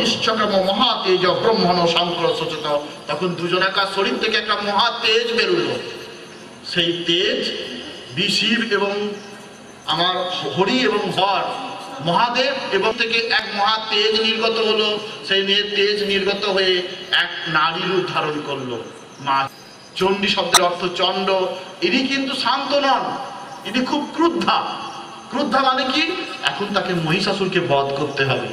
নিশ্চকম মহা তেজ ব্রহ্মণ শঙ্কর সচেত তখন দুজনাকার শরীর থেকে একটা মহা তেজ বেরোলো। সেই তেজ বিশিব এবং আমার হরি এবং হর মহাদেব এবং থেকে এক মহা তেজ নির্গত হলো। সেই নিয়ে তেজ নির্গত হয়ে এক নারী রূপ ধারণ করল। মা চণ্ডী শব্দের অর্থ চণ্ড। ইনি কিন্তু শান্ত নন, ইনি খুব ক্রুদ্ধা। ক্রুদ্ধা মানে কি? এখন তাকে মহিষাসুরকে বধ করতে হবে।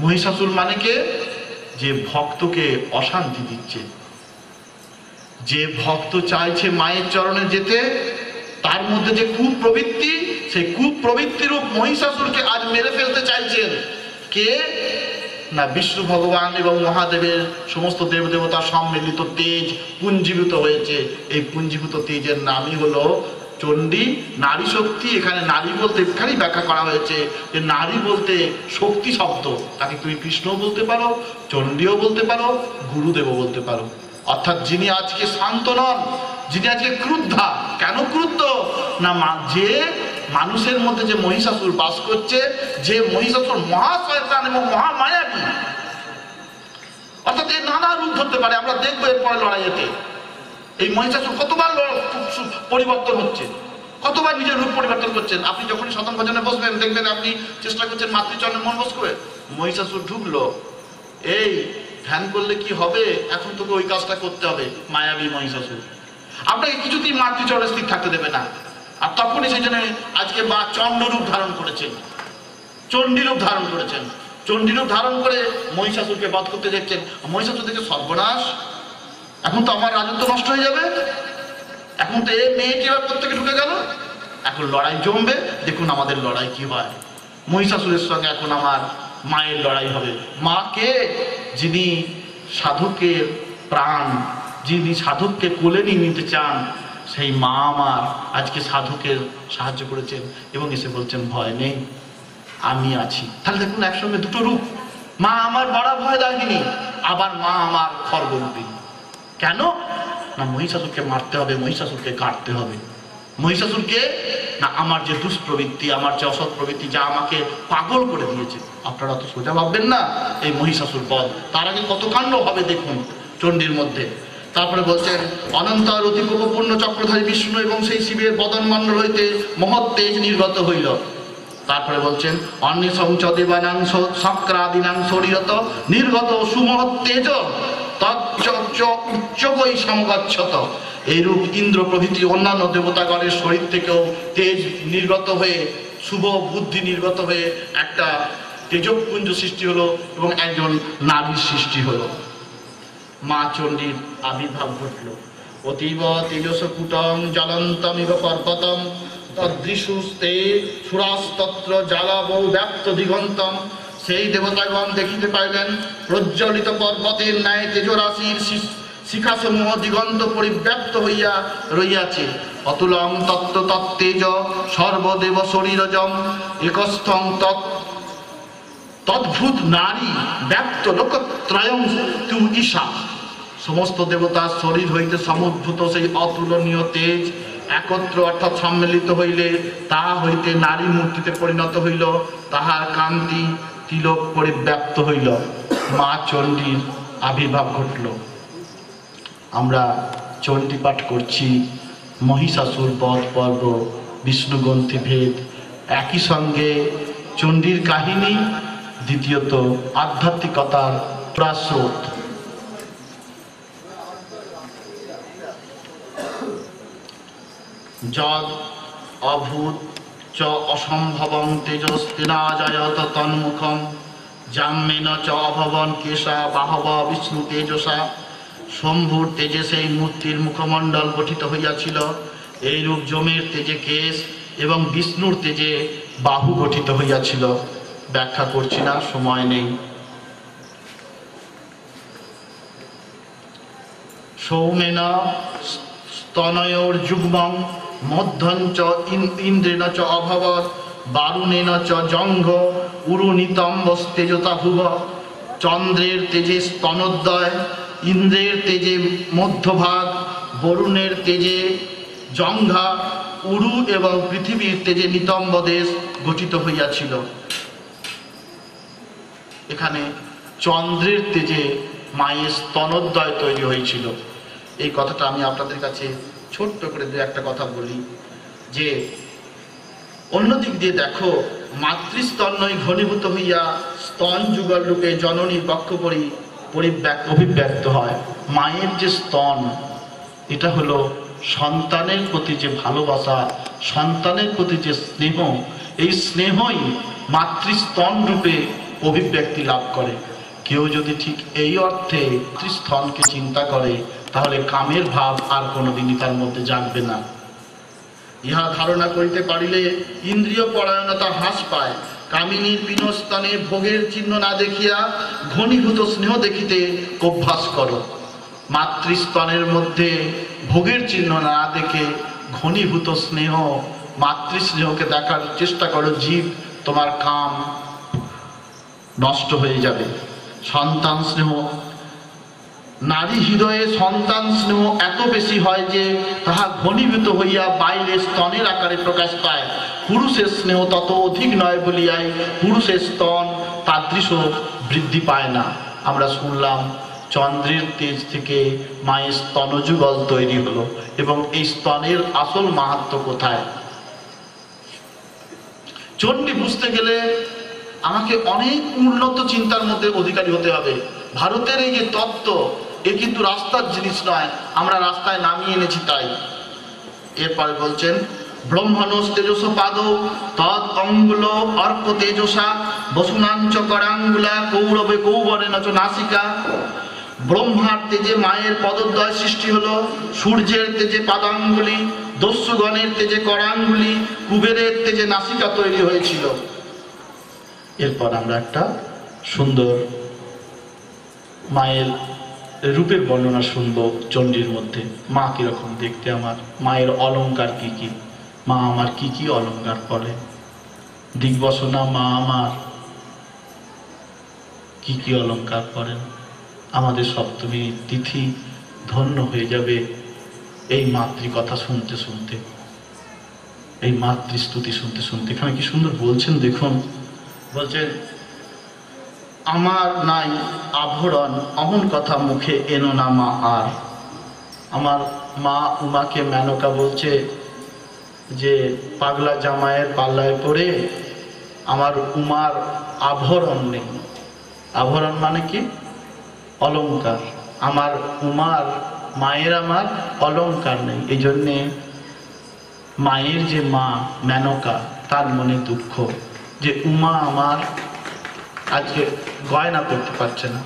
মহিষাসুর মানে কে? যে ভক্তকে অশান্তি দিচ্ছে। যে ভক্ত চাইছে মায়ের চরণে যেতে, তার মধ্যে যে কুপ্রবৃত্তি সেই কুপ্রবৃত্তি রূপ মহিষাসুরকে আজ মেরে ফেলতে চাইছেন। কে? না, বিষ্ণু ভগবান এবং মহাদেবের সমস্ত দেব দেবদেবতা সম্মিলিত তেজ পুঞ্জীভূত হয়েছে। এই পুঞ্জীভূত তেজের নামই হলো চণ্ডী, নারী শক্তি, এখানে নারী বলতে এখানেই ব্যাখ্যা করা হয়েছে যে নারী বলতে শক্তি শব্দ। তাকে তুমি কৃষ্ণও বলতে পারো, চণ্ডীও বলতে পারো গুরুদেব বলতে পারো। অর্থাৎ যিনি আজকে শান্ত নন, যিনি আজকে ক্রুদ্ধা, কেন ক্রুদ্ধ? না যে মানুষের মধ্যে যে মহিষাসুর বাস করছে, যে মহিষাসুর মহাশয়তান এবং মহামায়াবী। অর্থাৎ এই নানা রূপ ধরতে পারে, আমরা দেখব এরপরে লড়াইয়েতে। এই মহিষাসুর কতবার পরিবর্তন হচ্ছে? কতবার নিজের রূপ পরিবর্তন করছেন? আপনি যখনই সতন ভজনে বসবেন, দেখবেন আপনি চেষ্টা করছেন মাতৃচরণে মন বস করে। মহিষাসুর ঢুকলো। এই, ধ্যান করলে কি হবে? এখন তোকে ওই কাজটা করতে হবে। মায়াবী মহিষাসুর আপনাকে কিছুতেই মাতৃচরণে স্থির থাকতে দেবে না। আর তখনই সেই জন্য আজকে মা চণ্ডরূপ ধারণ করেছেন। চণ্ডীরূপ ধারণ করেছেন। চণ্ডীরূপ ধারণ করে মহিষাসুরকে বধ করতে দেখছেন। মহিষাসুর দেখে সর্বনাশ। এখন তো আমার রাজত্ব নষ্ট হয়ে যাবে। এখন তো এই মেয়েটি এবার প্রত্যেকে ঢুকে গেল? এখন লড়াই জমবে। দেখুন আমাদের লড়াই কি হয়। মহিষাসুরের সঙ্গে এখন আমার মায়ের লড়াই হবে। মা কে যিনি সাধকের প্রাণ, যিনি সাধককে কোলে নিয়ে নিতে চান, সেই মা আমার আজকে সাধুকে সাহায্য করেছেন এবং এসে বলছেন, ভয় নেই, আমি আছি। তাহলে দেখুন একসঙ্গে দুটো রূপ। মা আমার বড় ভয় দাগিনী, আবার মা আমার খর্গরূপিনী কেন? না মহিষাসুরকে মারতে হবে, মহিষাসুরকে কাটতে হবে। মহিষাসুরকে না আমার যে দুষ্প্রবৃত্তি, আমার যে অসৎ প্রবৃত্তি যা আমাকে পাগল করে দিয়েছে, আপনারা তো সোজা ভাববেন না এই মহিষাসুর পদ তার আগে কত কাণ্ড হবে দেখুন চণ্ডীর মধ্যে। তারপরে বলছেন অনন্ত আর অতি পূর্ণ চক্রধারী বিষ্ণু এবং সেই শিবের বদন মণ্ডল হইতে মহৎ তেজ নির্গত হইল। তারপরে বলছেন অন্নিসংচ দেবানাংশ সক্রাদিনাং শরীরত নির্গত সুমহৎ তেজ। তচ্চ উচ্চ বৈ সমগচ্ছত এইরূপ ইন্দ্র প্রভৃতি অন্যান্য দেবতাগণের শরীর থেকেও তেজ নির্গত হয়ে, শুভ বুদ্ধি নির্গত হয়ে একটা তেজপুঞ্জ সৃষ্টি হলো এবং একজন নারীর সৃষ্টি হলো। মা চণ্ডীর আবির্ভাব ঘটল। অতীব তেজস কুটম জ্বলন্তমিব পর্বতম, তদৃশুস্তে সুরাস্তত্র জ্বালাবৌ ব্যক্ত দিগন্তম। সেই দেবতাগণ দেখিতে পাইলেন, প্রজ্বলিত পর্বতের ন্যায় তেজরাশির শিখাসমূহ দিগন্ত পরিব্যাপ্ত হইয়া রইয়াছে। অতুলং তত্ত্ব তত্তেজ সর্বদেব শরীরজম, একস্থং তৎ তদ্ভুত নারী ব্যক্ত লোকত্রয়ং তু ঈশা। সমস্ত দেবতার শরীর হইতে সমুদ্ভূত সেই অতুলনীয় তেজ একত্র অর্থাৎ সম্মিলিত হইলে তাহা হইতে নারী মূর্তিতে পরিণত হইল, তাহার কান্তি তিলক পরিব্যাপ্ত হইল, মা চণ্ডীর আবির্ভাব ঘটল। আমরা চণ্ডী পাঠ করছি, মহিষাসুর বধ পর্ব বিষ্ণুগ্রন্থি ভেদ। একই সঙ্গে চণ্ডীর কাহিনী, দ্বিতীয়ত আধ্যাত্মিকতার প্রাস্রোত। যদ, অভূত চ অসম্ভবং তেজস্তিনাজয়ত তন্মুখম। জাম্যেন চ অভবন কেশা বাহব বিষ্ণু তেজসা। শম্ভুর তেজে সেই মূর্তির মুখমণ্ডল গঠিত হইয়াছিল। এইরূপ জমের তেজে কেশ এবং বিষ্ণুর তেজে বাহু গঠিত হইয়াছিল। ব্যাখ্যা করছি না, সময় নেই। সৌমেন স্তনয়োর যুগ্মং মধ্যঞ্চ ইন্দ্রেণ চ অভবৎ বারুণেন চ জঙ্ঘ উরুনিতম্বস্তেজতা ভুব চন্দ্রের তেজে স্তনোদ্দয়, ইন্দ্রের তেজে মধ্যভাগ, বরুণের তেজে জঙ্ঘা, উরু এবং পৃথিবীর তেজে নিতম্ব দেশ গঠিত হইয়াছিল। এখানে চন্দ্রের তেজে মায়ের স্তনোদ্দয় তৈরি হয়েছিল এই কথাটা আমি আপনাদের কাছে ছোট্ট করে দু একটা কথা বলি, যে অন্যদিক দিয়ে দেখো মাতৃস্তন নয় ঘনীভূত হইয়া স্তন যুগল রূপে জননীর বক্ষ পরি পরিব্যক্ত অভিব্যক্ত হয়। মায়ের যে স্তন, এটা হলো সন্তানের প্রতি যে ভালোবাসা, সন্তানের প্রতি যে স্নেহ, এই স্নেহই মাতৃস্তন রূপে অভিব্যক্তি লাভ করে। কেউ যদি ঠিক এই অর্থে মাতৃস্তনকে চিন্তা করে তাহলে কামের ভাব আর কোনোদিনই তার মধ্যে জাগবে না। ইহা ধারণা করিতে পারিলে ইন্দ্রিয় পরায়ণতা হ্রাস পায়। কামিনীর বিনস্তনে ভোগের চিহ্ন না দেখিয়া ঘনীভূত স্নেহ দেখিতে অভ্যাস করো। মাতৃস্তনের মধ্যে ভোগের চিহ্ন না দেখে ঘনীভূত স্নেহ, মাতৃস্নেহকে দেখার চেষ্টা করো জীব, তোমার কাম নষ্ট হয়ে যাবে। সন্তান স্নেহ নারী হৃদয়ে সন্তান স্নেহ এত বেশি হয় যে তাহা ঘনীভূত হইয়া বাইরে স্তনের আকারে প্রকাশ পায়। পুরুষের স্নেহ তত অধিক নয় বলিয়াই পুরুষের স্তন তাদৃশ বৃদ্ধি পায় না। আমরা শুনলাম চন্দ্রের তেজ থেকে মায়ের স্তনযুগল তৈরি হলো এবং এই স্তনের আসল মাহাত্ম কোথায়? চণ্ডী বুঝতে গেলে আমাকে অনেক উন্নত চিন্তার মধ্যে অধিকারী হতে হবে। ভারতের এই যে তত্ত্ব এ কিন্তু রাস্তার জিনিস নয়, আমরা রাস্তায় নামিয়ে এনেছি তাই। এরপরে বলছেন, ব্রহ্মণস তেজস পাদ তদ অঙ্গুল অর্ক তেজসা, বসুনাঞ্চ করাঙ্গুলা, কৌরবে কৌবরে নচ নাসিকা। ব্রহ্মার তেজে মায়ের পদদ্বয় সৃষ্টি হলো, সূর্যের তেজে পাদাঙ্গুলি, দস্যুগণের তেজে করাঙ্গুলি, কুবেরের তেজে নাসিকা তৈরি হয়েছিল। এরপর আমরা একটা সুন্দর মায়ের রূপের বর্ণনা শুনব চণ্ডীর মধ্যে। মা কীরকম দেখতে আমার? মায়ের অলংকার কি কি? মা আমার কি কি অলংকার পরে দিগ্বসনা মা আমার কি কি অলংকার পরেন আমাদের সপ্তমী তিথি ধন্য হয়ে যাবে এই মাতৃকথা শুনতে শুনতে। এই মাতৃস্তুতি শুনতে শুনতে। এখানে কি সুন্দর বলছেন? দেখুন। বলছেন আমার নাই আভরণ, অমন কথা মুখে এনো না মা আর। আমার মা উমাকে মেনকা বলছে যে, পাগলা জামাইয়ের পাল্লায় পড়ে আমার উমার আভরণ নেই। আভরণ মানে কি? অলংকার। আমার উমার, মায়ের আমার অলংকার নেই। এই জন্যে মায়ের যে মা মেনকা, তার মনে দুঃখ যে উমা আমার আজকে গয়না করতে পারছে না।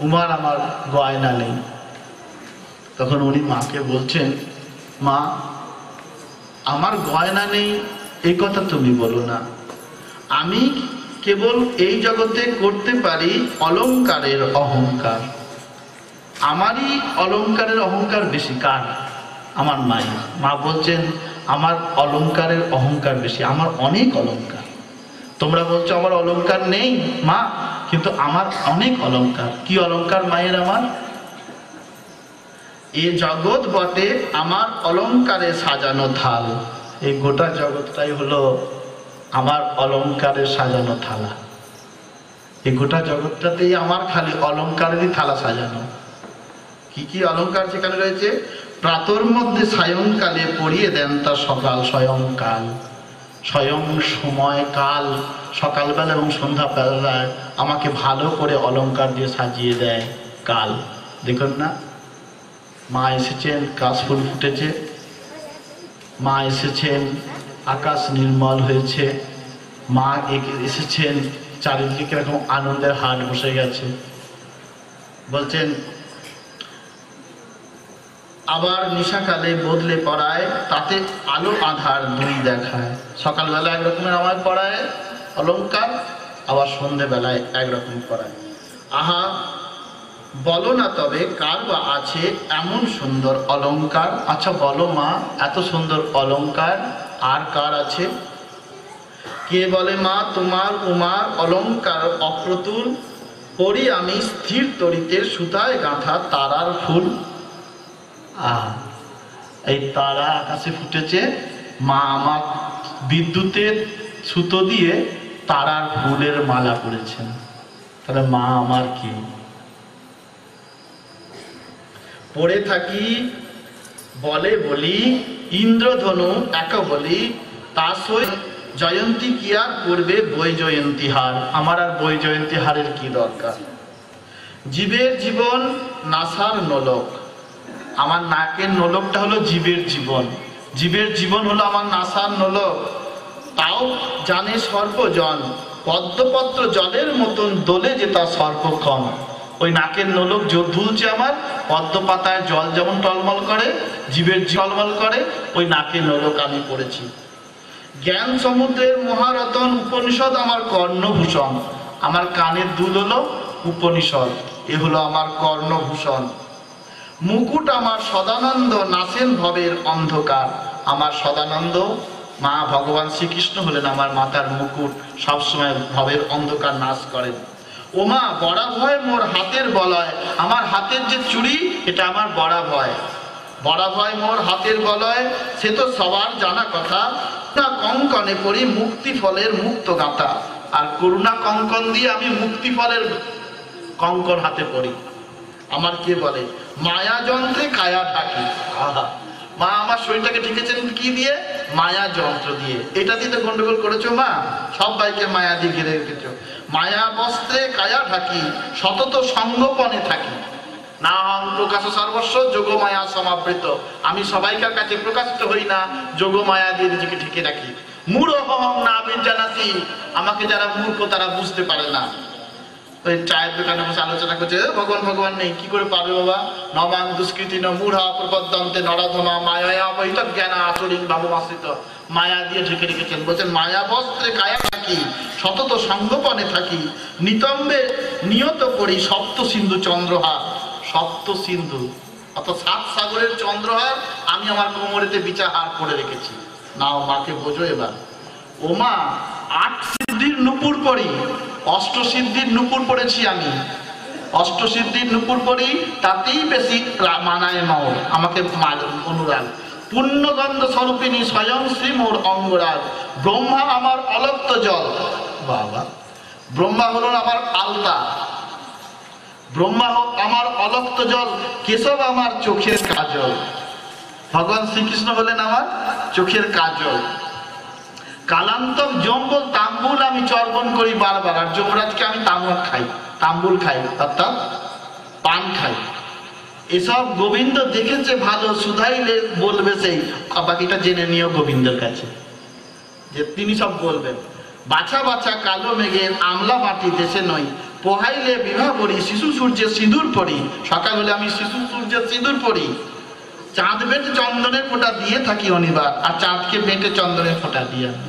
উমার আমার গয়না নেই। তখন উনি মাকে বলছেন, মা, আমার গয়না নেই এই কথা তুমি বলো না। আমি কেবল এই জগতে করতে পারি অলংকারের অহংকার। আমারই অলংকারের অহংকার বেশি, কার? আমার মায়ের। মা বলছেন, আমার অলংকারের অহংকার বেশি, আমার অনেক অলংকার তোমরা বলছো আমার অলংকার নেই? মা, কিন্তু আমার অনেক অলংকার। কি অলংকার মায়ের আমার? এ জগৎ বটে আমার অলংকারে সাজানো থাল। এই গোটা জগৎটাই হলো আমার অলংকারে সাজানো থালা। এই গোটা জগৎটাতেই আমার খালি অলংকারেরই থালা সাজানো। কি কি অলংকার সেখানে রয়েছে? প্রাতর মধ্যে সায়ংকালে পড়িয়ে দেন তা সকাল স্বয়ংকাল। স্বয়ং সময় কাল সকালবেলা এবং সন্ধ্যাবেলায় আমাকে ভালো করে অলংকার দিয়ে সাজিয়ে দেয় কাল। দেখুন না, মা এসেছেন কাশফুল ফুটেছে। মা এসেছেন, আকাশ নির্মল হয়েছে। মা এসেছেন, চারিদিকে এরকম আনন্দের হাট বসে গেছে। বলছেন আবার নিশাকালে বদলে পড়ায়, তাতে আলো আধার দুই দেখায়। সকালবেলা একরকমের আমার পড়ায় অলঙ্কার আবার সন্ধেবেলায় একরকম পড়ায়। আহা, বলো না তবে কার বা আছে এমন সুন্দর অলংকার? আচ্ছা বলো মা, এত সুন্দর অলঙ্কার আর কার আছে? কে বলে মা, তোমার উমার অলঙ্কার অপ্রতুল? পড়ি আমি স্থির তরিতের সুতায় গাঁথা তারার ফুল। আহ, এই তারা আকাশে ফুটেছে, মা আমার বিদ্যুতের সুতো দিয়ে তারার ফুলের মালা করেছেন তাহলে মা আমার কি? পড়ে থাকি, বলে বলি, ইন্দ্রধনু এক বলি, তা সই জয়ন্তী কি আর করবে বই জয়ন্তী হার? আমার আর বই জয়ন্তী হারের কি দরকার? জীবের জীবন নাসার নলক। আমার নাকের নলকটা হলো জীবের জীবন। জীবের জীবন হলো আমার নাসার নলক। তাও জানে সর্বজন। পদ্মপত্র জলের মতন দোলে যে তা সর্বক্ষণ। ওই নাকের নলক দুলছে আমার পদ্ম পাতায় জল যেমন টলমল করে, জীবের জলমল করে, ওই নাকের নলক আমি পড়েছি। জ্ঞান সমুদ্রের মহারতন উপনিষদ আমার কর্ণভূষণ। আমার কানের দুল হলো উপনিষদ। এ হলো আমার কর্ণভূষণ। মুকুট আমার সদানন্দ নাসেন ভবের অন্ধকার। আমার সদানন্দ, মা ভগবান শ্রীকৃষ্ণ হলেন আমার মাতার মুকুট, সবসময় ভবের অন্ধকার নাশ করেন। ওমা, বড়া ভয় মোর হাতের বলয়, আমার হাতের যে চুড়ি, এটা আমার বড়া ভয়। বড়া ভয় মোর হাতের বলয়, সে তো সবার জানা কথা। না কঙ্কনে পড়ি মুক্তি ফলের মুক্ত গাথা, আর করুণা কঙ্কন দিয়ে আমি মুক্তি ফলের কঙ্কন হাতে পড়ি। আমার কে বলে? মায়া যন্ত্রে কায়া ঢাকি আহা। মা আমার শরীরটাকে ঠেকেছেন কি দিয়ে? মায়া যন্ত্র দিয়ে। এটা দিয়ে তো গন্ডগোল করেছ মা? সব বাইকে মায়া দিয়ে ঘিরে রেখেছো। মায়া বস্ত্রে কায়া ঢাকি সতত সঙ্গপনে থাকি। না প্রকাশ সর্বস্ব যোগ মায়া সমাবৃত। আমি সবাইকার কাছে প্রকাশিত হই না যোগ মায়া দিয়ে নিজেকে ঠেকে রাখি। মূঢ় হং না জানাতি। আমাকে যারা মূর্খ তারা বুঝতে পারে না। ওই চায়ের দোকানে বসে আলোচনা করছে ভগবান ভগবান নেই, কি করে পাবে বাবা? নবাং দুষ্কৃতি, ন মূঢ়া প্রবদ্ধন্তে নরাধমা মায়া বৈত জ্ঞান আচরিং ভাবমাশ্রিত। মায়া দিয়ে ঢেকে রেখেছেন। বলছেন, মায়া বস্ত্রে কায়া থাকি, সতত সঙ্গপনে থাকি, নিতম্বে নিয়ত করি সপ্ত সিন্ধু চন্দ্রহার। সপ্ত সিন্ধু, অর্থাৎ সাত সাগরের চন্দ্রহার আমি আমার কোমরেতে বিচার হার করে রেখেছি। নাও, মাকে বোঝো এবার। ওমা আট সিদ্ধির নুপুর পড়ি, অষ্ট সিদ্ধির নুপুর পড়েছি আমি। অষ্ট সিদ্ধির নুপুর পড়ি, তাতেই বেশি মানায় মাওর আমাকে অনুরাগ। পুণ্যগন্ধ স্বরূপিনী স্বয়ং শ্রী মোর অঙ্গরাগ ব্রহ্মা আমার অলক্ত জল। বাবা, ব্রহ্মা হলো আমার আলতা। ব্রহ্মা হোক আমার অলক্ত জল, কেশব আমার চোখের কাজল। ভগবান শ্রীকৃষ্ণ হলেন আমার চোখের কাজল। কালান্তক জম্বল তাম্বুল আমি চর্বণ করি বারবার, আর যমরাজকে আমি তামাক খাই, তাম্বুল খাই, অর্থাৎ পান খাই। এসব গোবিন্দ দেখেছে ভালো সুধাইলে বলবে সেই বাকিটা জেনে নিও গোবিন্দের কাছে, যে তিনি সব বলবেন। বাছা বাছা কালো মেঘের আমলা মাটি দেশে নই, পোহাইলে বিবাহ করি শিশু সূর্যের সিঁদুর পড়ি সকাল হলে আমি শিশু সূর্যের সিঁদুর পড়ি চাঁদ বেটে চন্দনের ফোঁটা দিয়ে থাকি অনিবার, আর চাঁদকে বেটে চন্দনের ফোঁটা দিয়ে আমি।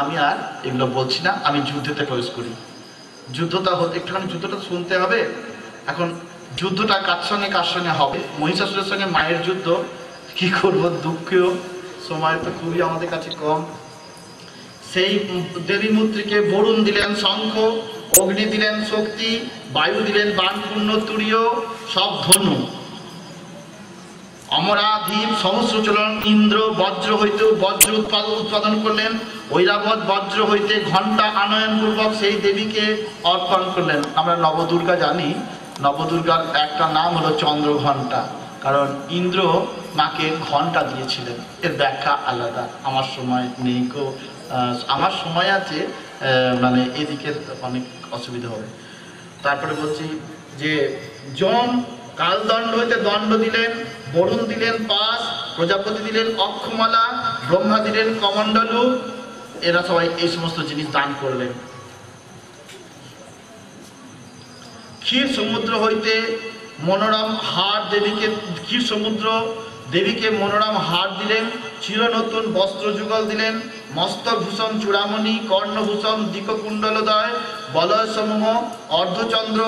আমি আর এগুলো বলছি না, আমি যুদ্ধতে প্রবেশ করি। যুদ্ধটা একটুখানি যুদ্ধটা শুনতে হবে। এখন যুদ্ধটা কার সঙ্গে কার সঙ্গে হবে? মহিষাসুরের সঙ্গে মায়ের যুদ্ধ, কি করব? দুঃখেও। সময় তো খুবই আমাদের কাছে কম। সেই দেবী মূর্তিকে বরুণ দিলেন শঙ্খ, অগ্নি দিলেন শক্তি, বায়ু দিলেন বানপূর্ণ তুরীয়, সব ধনু অমরাধীপ সহস্রচলন ইন্দ্র বজ্র হইতে বজ্র উৎপাদন উৎপাদন করলেন ঐরাবত বজ্র হইতে ঘণ্টা আনয়ন পূর্বক সেই দেবীকে অর্পণ করলেন। আমরা নবদুর্গা জানি, নবদুর্গার একটা নাম হলো চন্দ্র ঘণ্টা কারণ ইন্দ্র মাকে ঘণ্টা দিয়েছিলেন। এর ব্যাখ্যা আলাদা। আমার সময় নেই কো আমার সময় আছে মানে এদিকে অনেক অসুবিধা হবে। তারপরে বলছি যে, যম কালদণ্ড হইতে দণ্ড দিলেন, বরুণ দিলেন পাশ প্রজাপতি দিলেন অক্ষমালা, ব্রহ্মা দিলেন কমণ্ডলু। এরা সবাই এই সমস্ত জিনিস দান করলেন। ক্ষীর সমুদ্র হইতে মনোরম হার দেবীকে, ক্ষীর সমুদ্র দেবীকে মনোরম হার দিলেন চির নতুন বস্ত্র যুগল দিলেন মস্তক ভূষণ চূড়ামণি, কর্ণভূষণ দিককুণ্ডলদয় বলয় সমূহ অর্ধচন্দ্র,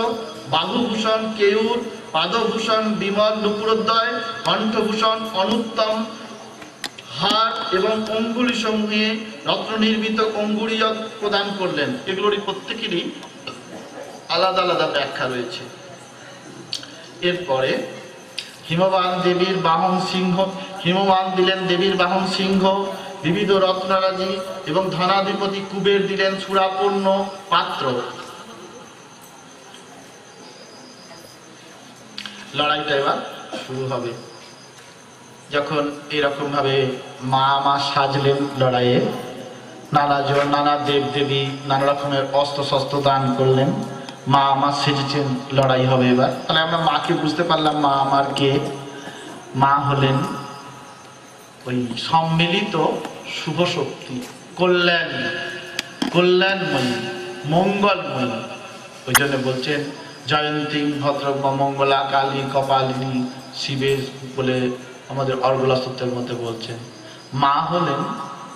বাহুভূষণ, কেউর পাদভূষণ বিমল নুপুরোদ্দয় কণ্ঠভূষণ অনুত্তম হার এবং অঙ্গুলি সমূহে রত্ন নির্মিত অঙ্গুরীয় প্রদান করলেন, এগুলোরই প্রত্যেকেরই আলাদা আলাদা ব্যাখ্যা রয়েছে। এরপরে হিমবান দেবীর বাহন সিংহ হিমবান দিলেন দেবীর বাহন সিংহ, বিবিধ রত্নারাজি এবং ধনাধিপতি কুবের দিলেন সুরাপূর্ণ পাত্র। লড়াইটা এবার শুরু হবে। যখন এরকম ভাবে মা মা সাজলেন লড়াইয়ে, নানা জন, নানা দেব দেবী, নানা রকমের অস্ত্র শস্ত্র দান করলেন। মা আমার সেজেছেন, লড়াই হবে এবার। তাহলে আমরা মাকে বুঝতে পারলাম মা আমার কে। মা হলেন ওই সম্মিলিত শুভ শক্তি, কল্যাণ, কল্যাণময়ী, মঙ্গলময়ী। ওই জন্য বলছেন জয়ন্তী ভদ্র মঙ্গলা, কালী, কপালিনী, শিবের বলে আমাদের অর্গলা মধ্যে বলছেন। মা হলেন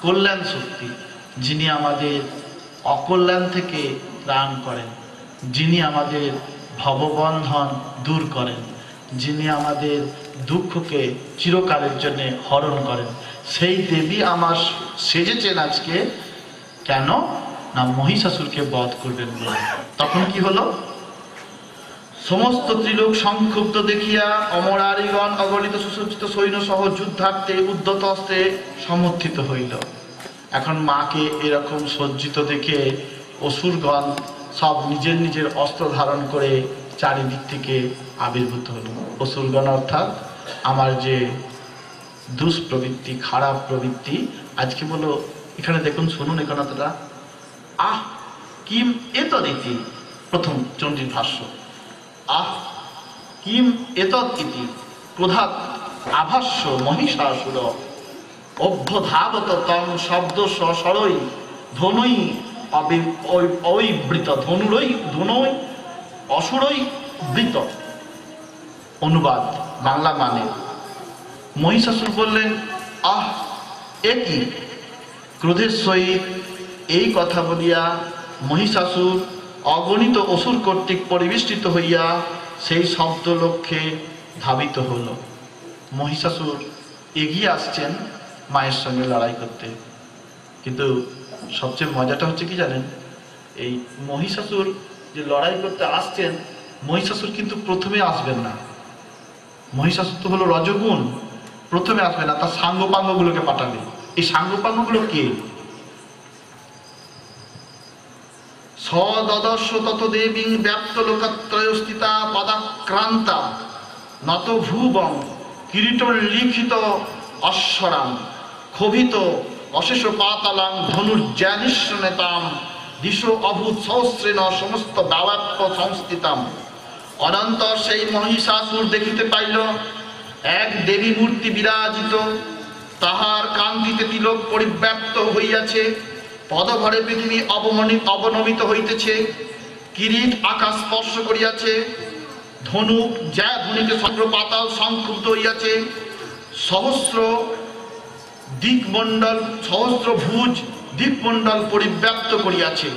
কল্যাণ শক্তি, যিনি আমাদের অকল্যাণ থেকে ত্রাণ করেন, যিনি আমাদের ভববন্ধন দূর করেন, যিনি আমাদের দুঃখকে চিরকালের জন্য হরণ করেন। সেই দেবী আমার সেজেছেন আজকে, কেন? না মহিষাসুরকে বধ করবেন বলে। তখন কি হলো? সমস্ত ত্রিলোক সংক্ষুব্ধ দেখিয়া অমরারিগণ অগণিত সুসজ্জিত সৈন্য সহ যুদ্ধার্থে উদ্যত হস্তে সমর্থিত হইল। এখন মাকে এরকম সজ্জিত দেখে অসুরগণ সব নিজের নিজের অস্ত্র ধারণ করে চারিদিক থেকে আবির্ভূত হলো। অসুরগণ অর্থাৎ আমার যে দুষ্প্রবৃত্তি, খারাপ প্রবৃত্তি, আজকে বলো, এখানে দেখুন, শুনুন এখানে আহ, কিম তো রীতি। প্রথম চণ্ডীর ভাষ্য। আহ, কিম এতৎ ইতি? ক্রোধাৎ আভাস্য মহিষাসুর। অভ্যধাবত তম শব্দ সরই ধনুই অবি- ঐ- ঐবৃত ধনুরই ধনুই অসুরই বৃত। অনুবাদ বাংলা মানে। মহিষাসুর বললেন, আহ, এ কি? ক্রোধের সহিত এই কথা বলিয়া মহিষাসুর অগণিত অসুর কর্তৃক পরিবেষ্টিত হইয়া সেই শব্দ লক্ষ্যে ধাবিত হল মহিষাসুর এগিয়ে আসছেন মায়ের সঙ্গে লড়াই করতে। কিন্তু সবচেয়ে মজাটা হচ্ছে কি জানেন? এই মহিষাসুর যে লড়াই করতে আসছেন, মহিষাসুর কিন্তু প্রথমে আসবেন না। মহিষাসুর তো হলো রজগুণ। প্রথমে আসবে না, তার সাঙ্গপাঙ্গগুলোকে পাঠাবে। এই সাঙ্গপাঙ্গগুলো কে? সদদর্শ তত দেবী ব্যাপ্ত লোকত্রয়স্থিতা পদাক্রান্তা নত ভুবং কিরীট লিখিত অশ্বরাম ক্ষোভিত অশেষ পাতালাং ধনুর্যানিশ্ব নেতাম দিশ অভূত সহস্রেণ সমস্ত দাবাত্ম সংস্থিতাম। অনন্তর সেই মহিষাসুর দেখিতে পাইল, এক দেবী মূর্তি বিরাজিত, তাহার কান্তিতে তিলক পরিব্যাপ্ত হইয়াছে। পদভরে পৃথিবী অবমনি অবনমিত হইতেছে। কিরিট আকাশ স্পর্শ করিয়াছে। ধনুক যা ধ্বনিতে চন্দ্র পাতাল সংক্ষুব্ধ হইয়াছে। সহস্র দিকমণ্ডল সহস্র ভুজ দিকমণ্ডল পরিব্যাপ্ত করিয়াছে।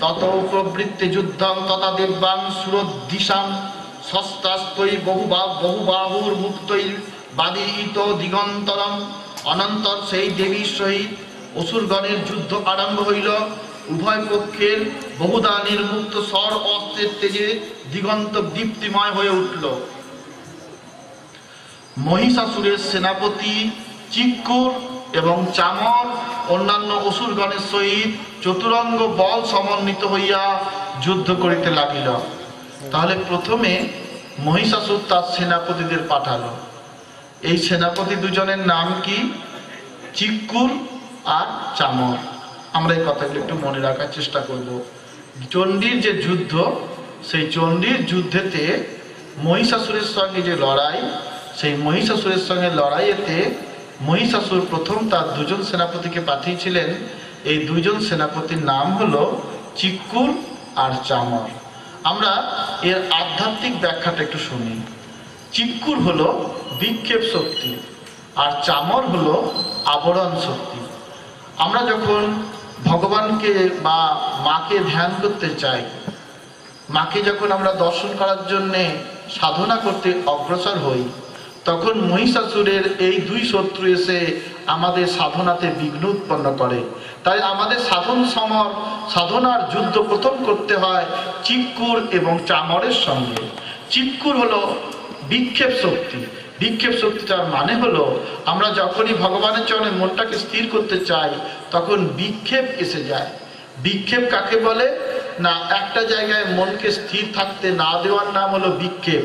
তত প্রবৃত্তি যুদ্ধং তথা দেব্যাং সুরদিশাং সস্তাস্তৈ বহুবা বহুবাহুর মুক্তৈ বাদিত দিগন্তরম অনন্তর সেই দেবীর সহিত অসুরগণের যুদ্ধ আরম্ভ হইল। উভয় পক্ষের বহুদা নির্মুক্ত স্বর অস্ত্রের তেজে দিগন্ত দীপ্তিময় হয়ে উঠল। মহিষাসুরের সেনাপতি চিক্কুর এবং চামর অন্যান্য অসুরগণের সহিত চতুরঙ্গ বল সমন্বিত হইয়া যুদ্ধ করিতে লাগিল। তাহলে প্রথমে মহিষাসুর তার সেনাপতিদের পাঠালো। এই সেনাপতি দুজনের নাম কি? চিক্কুর আর চামর। আমরা এই কথাগুলো একটু মনে রাখার চেষ্টা করব। চণ্ডীর যে যুদ্ধ, সেই চণ্ডীর যুদ্ধেতে মহিষাসুরের সঙ্গে যে লড়াই, সেই মহিষাসুরের সঙ্গে লড়াইয়েতে মহিষাসুর প্রথম তার দুজন সেনাপতিকে পাঠিয়েছিলেন। এই দুজন সেনাপতির নাম হলো চিক্কুর আর চামর। আমরা এর আধ্যাত্মিক ব্যাখ্যাটা একটু শুনি। চিক্কুর হলো বিক্ষেপ শক্তি আর চামর হলো আবরণ শক্তি। আমরা যখন ভগবানকে বা মাকে ধ্যান করতে চাই, মাকে যখন আমরা দর্শন করার জন্যে সাধনা করতে অগ্রসর হই, তখন মহিষাসুরের এই দুই শত্রু এসে আমাদের সাধনাতে বিঘ্ন উৎপন্ন করে। তাই আমাদের সাধন সমর, সাধনার যুদ্ধ প্রথম করতে হয় চিক্কুর এবং চামরের সঙ্গে। চিক্কুর হলো বিক্ষেপ শক্তি। বিক্ষেপ শক্তিটার মানে হলো, আমরা যখনই ভগবানের চরণে মনটাকে স্থির করতে চাই, তখন বিক্ষেপ এসে যায়। বিক্ষেপ কাকে বলে? না, একটা জায়গায় মনকে স্থির থাকতে না দেওয়ার নাম হলো বিক্ষেপ।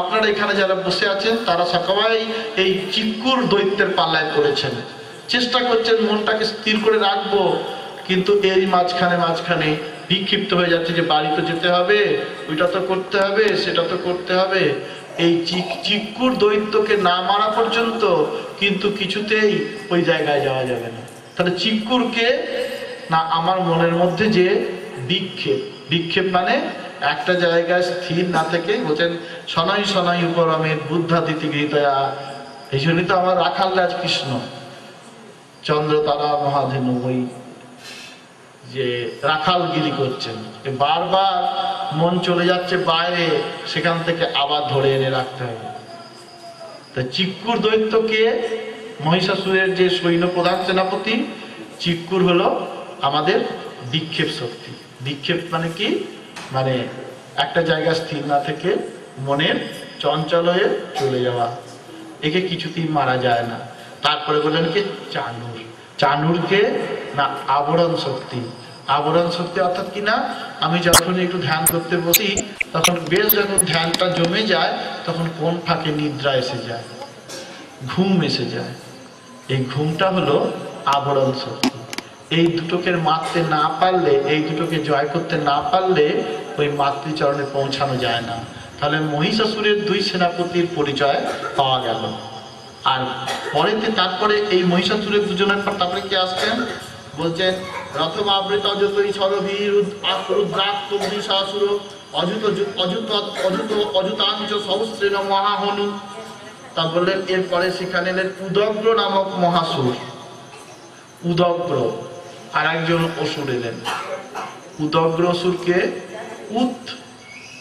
আপনারা এখানে যারা বসে আছেন, তারা সবাই এই চিকুর দৈত্যের পাল্লায় পড়েছেন। চেষ্টা করছেন মনটাকে স্থির করে রাখব, কিন্তু এর মাঝখানে মাঝখানে বিক্ষিপ্ত হয়ে যাচ্ছে যে বাড়ি তো যেতে হবে, ওইটা তো করতে হবে, সেটা তো করতে হবে। এই চিক চিক্কুর দৈত্যকে না মারা পর্যন্ত কিন্তু কিছুতেই ওই জায়গায় যাওয়া যাবে না। তাহলে চিক্কুরকে না আমার মনের মধ্যে যে বিক্ষেপ বিক্ষেপ মানে একটা জায়গায় স্থির না থেকে বলছেন সনাই সনাই উপর আমি বুদ্ধা দিতে গৃহীতয়া। এই জন্যই তো আমার রাখাল রাজ কৃষ্ণ। চন্দ্র তারা মহাধেনু ওই যে রাখালগিরি করছেন বারবার মন চলে যাচ্ছে বাইরে, সেখান থেকে আবার ধরে এনে রাখতে হবে। তা চিক্কুর দৈত্যকে মহিষাসুরের যে সৈন্য প্রধান সেনাপতি, চিক্কুর হলো আমাদের বিক্ষেপ শক্তি। বিক্ষেপ মানে কি? মানে একটা জায়গা স্থির না থেকে মনের চঞ্চল হয়ে চলে যাওয়া। একে কিছুতেই মারা যায় না। তারপরে বললেন কি? চানুর। চানুরকে না আবরণ শক্তি। আবরণ শক্তি অর্থাৎ কি না আমি যখন একটু ধ্যান করতে বসি, তখন বেশ যখন ধ্যানটা জমে যায়, তখন কোন ফাঁকে নিদ্রা এসে যায়? ঘুম এসে যায়। এই ঘুমটা হলো আবরণ শক্তি। এই দুটোকে মারতে না পারলে, এই দুটোকে জয় করতে না পারলে, ওই মাতৃচরণে পৌঁছানো যায় না। তাহলে মহিষাসুরের দুই সেনাপতির পরিচয় পাওয়া গেল। আর পরেতে, তারপরে এই মহিষাসুরের দুজনের পর তারপরে কে আসছেন? বলছেন, রথম আবৃত অযতই সরভীর অযুত অযুত অযুত তা বললেন, এরপরে সেখানে এলেন উদগ্র নামক মহাসুর। উদগ্র, আর একজন অসুর এলেন। উদগ্র অসুরকে উত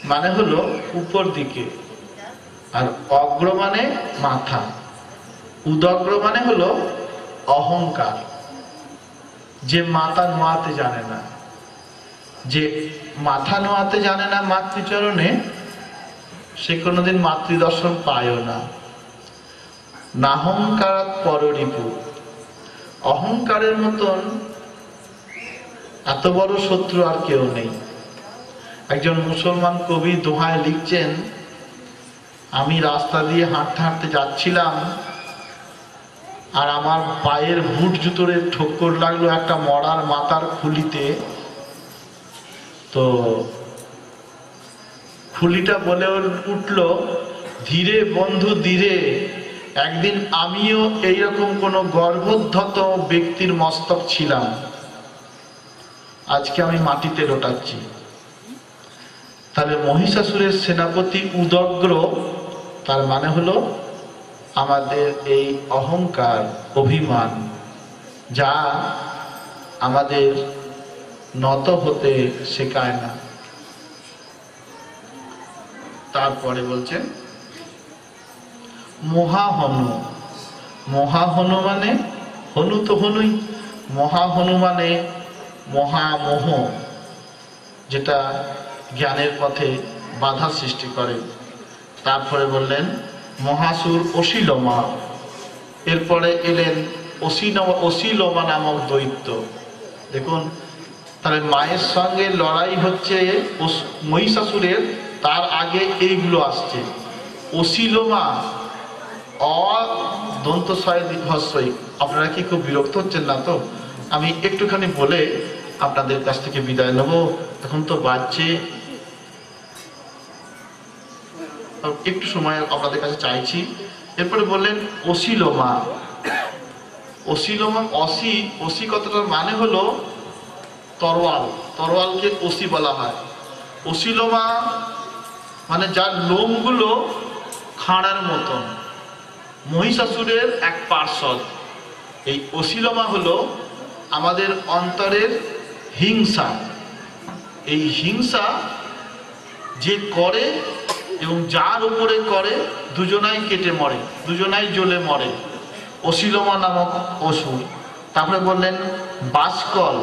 মানে হলো উপর দিকে, আর অগ্র মানে মাথা। উদগ্র মানে হলো অহংকার। যে মাথা নোয়াতে জানে না। যে মাথা নোয়াতে জানে না মাতৃচরণে, সে কোনোদিন মাতৃদর্শন পায়ও না। নাহংকার পররিপু। অহংকারের মতন এত বড় শত্রু আর কেউ নেই। একজন মুসলমান কবি দোহায় লিখছেন, আমি রাস্তা দিয়ে হাঁটতে হাঁটতে যাচ্ছিলাম আর আমার পায়ের বুট জুতোরে ঠক্কর লাগল একটা মরার মাথার খুলিতে। তো খুলিটা বলে উঠল, ধীরে বন্ধু, ধীরে। একদিন আমিও এইরকম কোনো গর্ভোদ্ধত ব্যক্তির মস্তক ছিলাম। আজকে আমি মাটিতে লোটাচ্ছি। তাহলে মহিষাসুরের সেনাপতি উদগ্র, তার মানে হলো আমাদের এই অহংকার, অভিমান, যা আমাদের নত হতে শেখায় না। তারপরে বলছেন মহাহনু মহাহনু মানে হনু তো হনুই, মহাহনু মানে মহামোহ, যেটা জ্ঞানের পথে বাধা সৃষ্টি করে। তারপরে বললেন মহাসুর অশিলমা। এরপরে এলেন অসিনমা অশিলমা নামক দৈত্য। দেখুন তাহলে মায়ের সঙ্গে লড়াই হচ্ছে মহিষাসুরের, তার আগে এইগুলো আসছে। অশিলমা অ দন্ত হস্যই আপনারা কি খুব বিরক্ত হচ্ছেন না তো? আমি একটুখানি বলে আপনাদের কাছ থেকে বিদায় নেব। এখন তো বাজছে একটু সময় আপনাদের কাছে চাইছি। এরপরে বললেন অশিলোমা অশিলোমা অসি অসি কথাটার মানে হলো তরোয়াল। তরোয়ালকে অসি বলা হয়। অশিলোমা মানে যার লোমগুলো খাঁড়ার মতন। মহিষাসুরের এক পার্শ্বদ। এই অশিলমা হলো আমাদের অন্তরের হিংসা। এই হিংসা যে করে এবং যার উপরে করে, দুজনাই কেটে মরে, দুজনাই জ্বলে মরে। অশিলমা নামক অসুর তারপরে বললেন, বাসকল।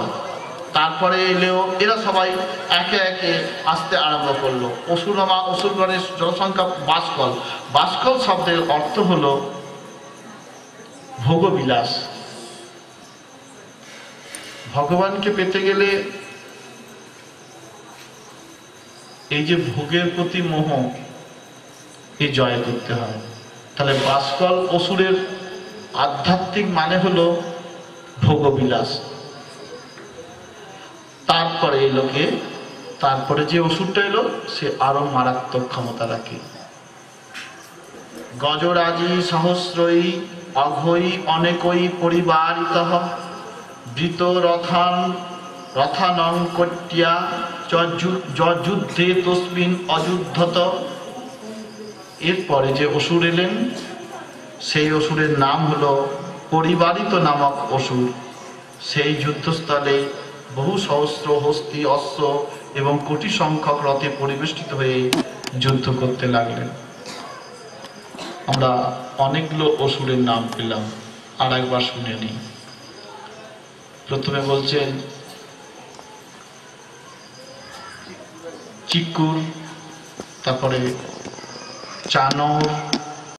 তারপরে এলেও এরা সবাই একে একে আসতে আরম্ভ করল। অসুরমা, অসুরগণের জনসংখ্যা বাসকল। বাসকল শব্দের অর্থ হলো ভোগবিলাস। ভগবানকে পেতে গেলে এই যে ভোগের প্রতি মোহ, এই জয় করতে হয়। তাহলে বাসকল অসুরের আধ্যাত্মিক মানে হলো ভোগবিলাস। তারপরে এলো কে তারপরে যে ওষুধটা এলো, সে আরও মারাত্মক ক্ষমতা রাখে। গজরাজি সহস্রই অঘই অনেকই পরিবারিত বৃত রথান রথানং কট্যা যযুদ্ধে তসমিন অযুদ্ধত। এরপরে যে অসুর এলেন, সেই অসুরের নাম হলো পরিবারিত নামক অসুর। সেই যুদ্ধস্থলে বহু সহস্র হস্তি অস্ত্র এবং কোটি সংখ্যক রথে পরিবেষ্টিত হয়ে যুদ্ধ করতে লাগলেন। আমরা অনেকগুলো অসুরের নাম পেলাম, আর একবার শুনে নিই। প্রথমে বলছেন চিকুর তারপরে চানর